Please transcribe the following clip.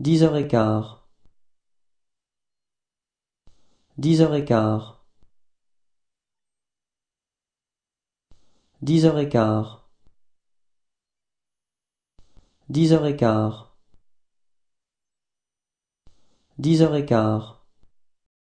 Dix heures et quart. Dix heures et quart. Dix heures et quart. Dix heures et quart. Dix heures et quart.